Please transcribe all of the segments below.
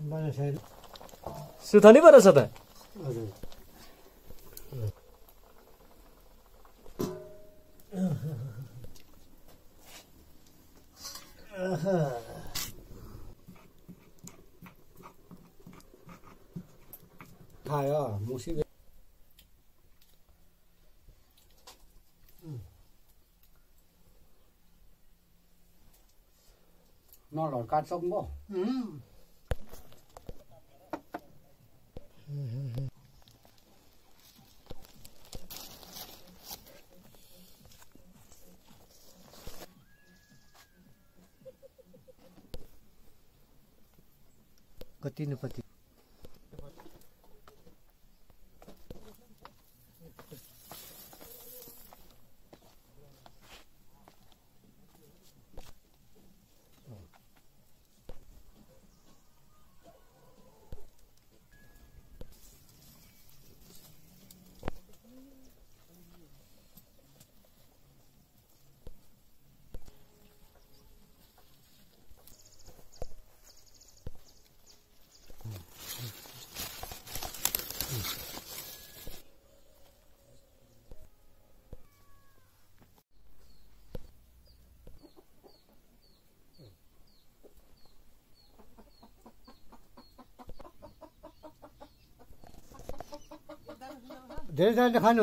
बाह्र सय सुथनी पो रहेछ त हजुर खायो मुसी नलहरू काटिसक्नुभयो कति कति धेरैजनाले खानु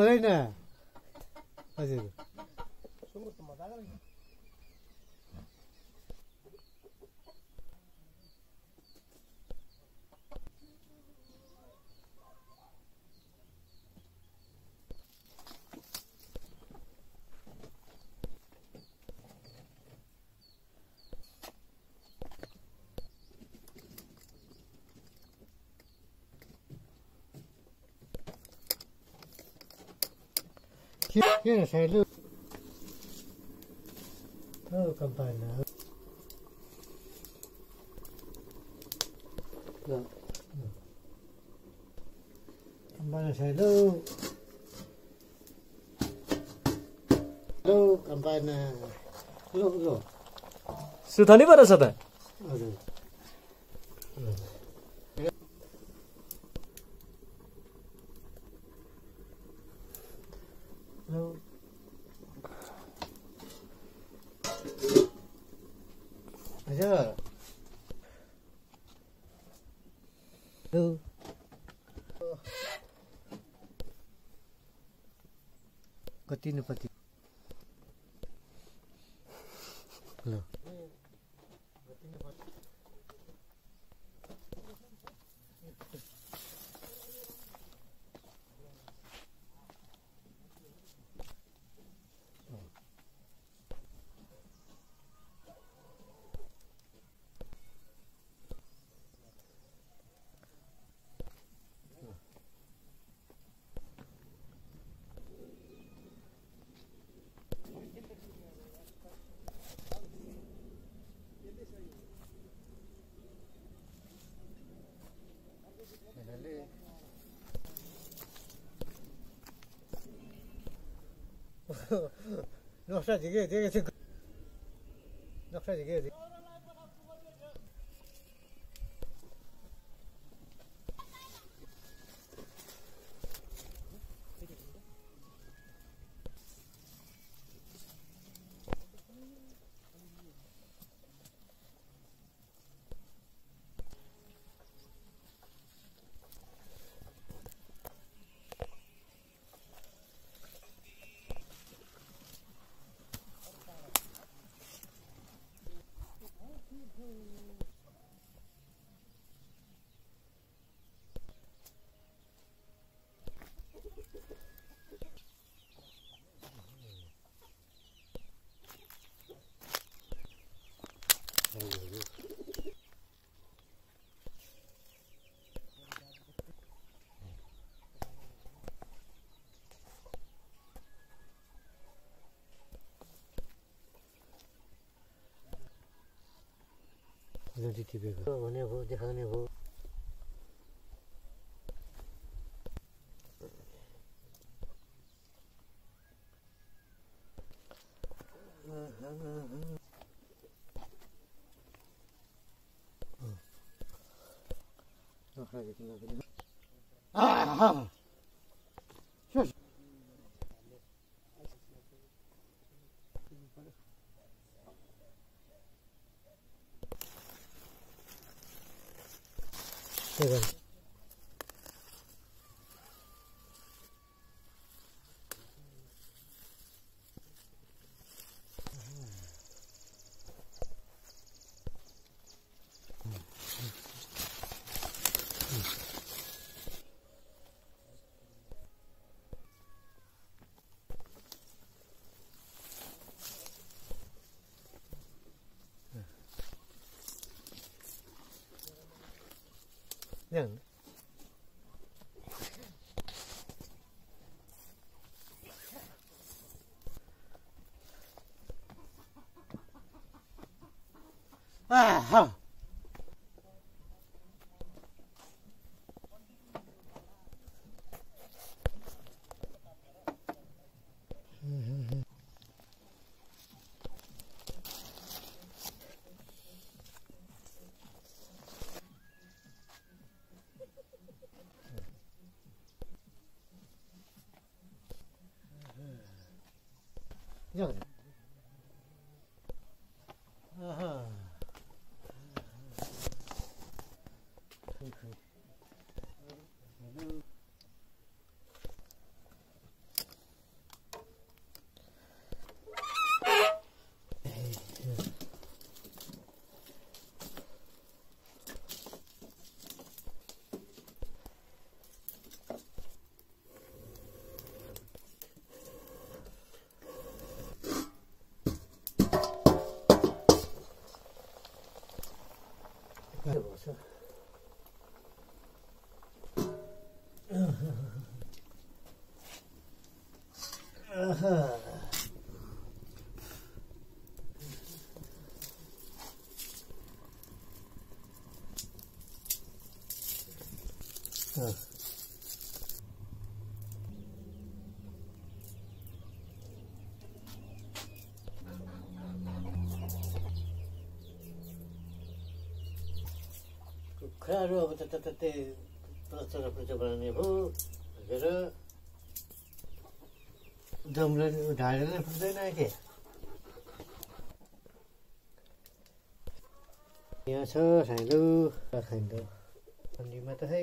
हजुर किन साइलो हो कम्पाइना कम्पाइना साइलो लो कम्पाइना लो लो सुथनी पो रहेछ त हजुर लो कति 我靠你老帅几个这个这个你老帅几个这个 नदी टिपेको भने भयो देखाउने भयो Ah! 제가 这样。Gracias. Te te te te plaster plaster बनाउने हो। भनेर जमले ढाडेर पुग्दैन के यहाँ छ खाइलो खाइलो ठन्डीमा त खै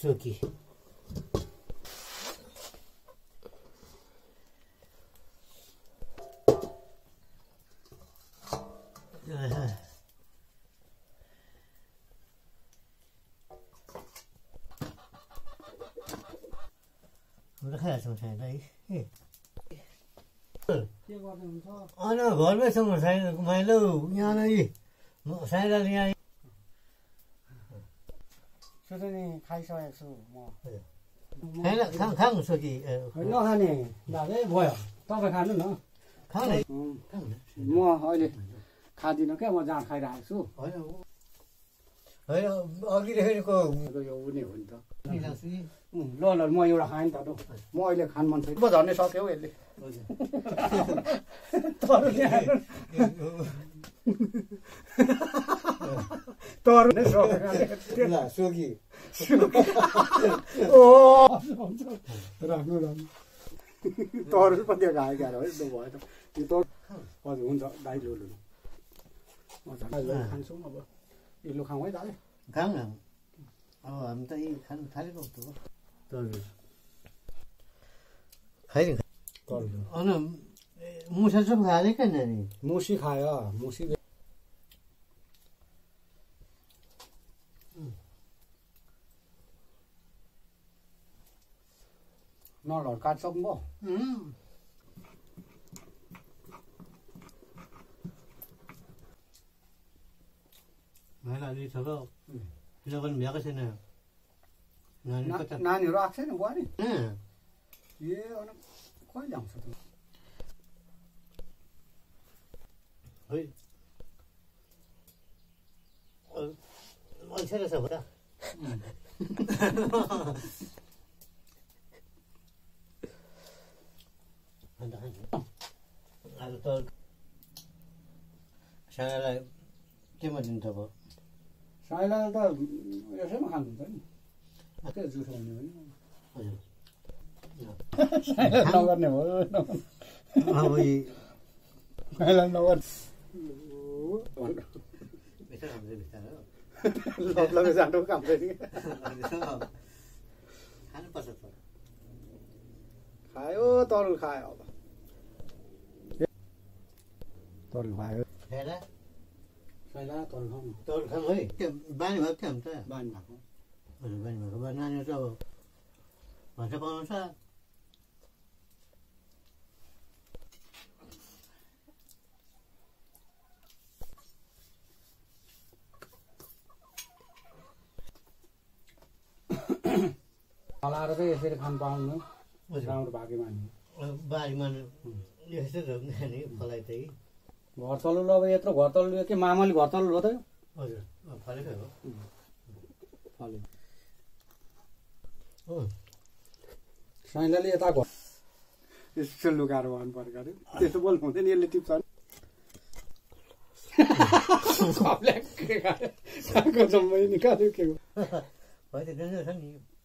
सोकी हाम्रो खाएछौँ छैन है ए के गर्ने हुन्छ अन घरमै छौँ साइडल यहाँ त्यसो नि खाइसकेको छु म खाएन खाऊ खाऊ सोकी होइन नखाने दाजै भयो तपाईँ खानु न म अहिले खाँदिनँ क्या म जाँड खाइरहेको छु होइन होइन अघिदेखिको यो उनी हो नि त ल ल म एउटा खाएँ नि त लु म अहिले खान मन छैन पो झर्नै सक्यो हौ यसले तरुल तरुल ओ राम्रो राम्रो तरुल पनि त्यो खायो क्या है त्यो भयो त यो तर हजुर हुन्छ दाइ लु लु खान्छौँ अब यो लु खाउँ है दाइ खाऊँ न अब हामी त यही खानु थालेको त हो तरुल खैर तरुल अन मुसा सब खाले क्या नानी मुसी खायो मुसी नलहरू काट्छौँ भयो भाइलाई अलि छ पनि भ्याएको छैन ना- नानीहरू आएको छैन बुहारी अँ, ए अनि कहिले आउँछ त है अल्छी रहेछ हो त खान्छ आज त केमा दिन्छ अब साइला त यसैमा खानुहुन्छ नि त्यो जुस हुने हो नि हजुर नगर्ने हो अब नगर्ने लग्न जानु काम खानुपर्छ खायो तरुल खायो अब तरुल साइला तरुल खाऊँ है त्यो बानी भएको थियो त बानी भएको हजुर बानी भएको नानीहरू त अब भन्छ पाउनुहुन्छ चलाएर चाहिँ यसरी खानु पाउनु राम्रो भाग्य मान्नु अब बारीमा यस्तै त नानी फलाइ त घर तल्लो अब यत्रो घर तल्लो के मामाले घर तल्लो हो त? हजुर। फलेकै हो। फल्यो हो साइलाले यता घर यसो लुगाएर भन्नु पर्यो अरे त्यस्तो बोल्नु हुँदैन यसले टिप्छ। नि। सबले के खायो? खाएको जम्मै निकाल्यो के हो?